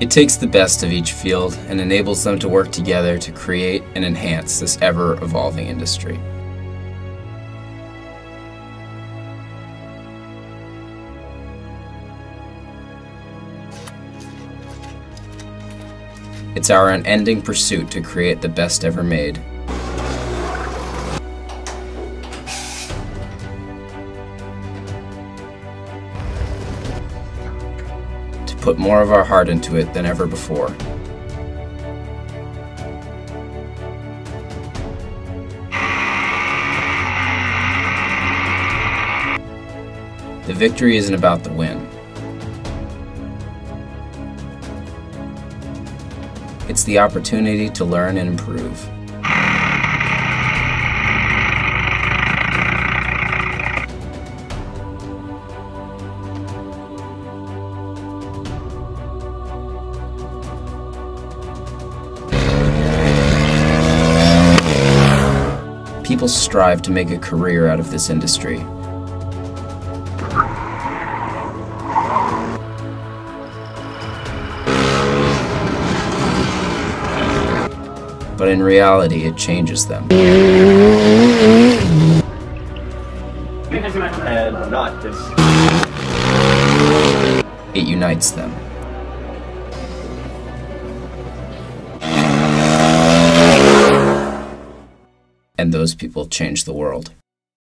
It takes the best of each field and enables them to work together to create and enhance this ever evolving industry. It's our unending pursuit to create the best ever made. Put more of our heart into it than ever before. The victory isn't about the win. It's the opportunity to learn and improve. People strive to make a career out of this industry. But in reality, it changes them. and not. It unites them. And those people change the world.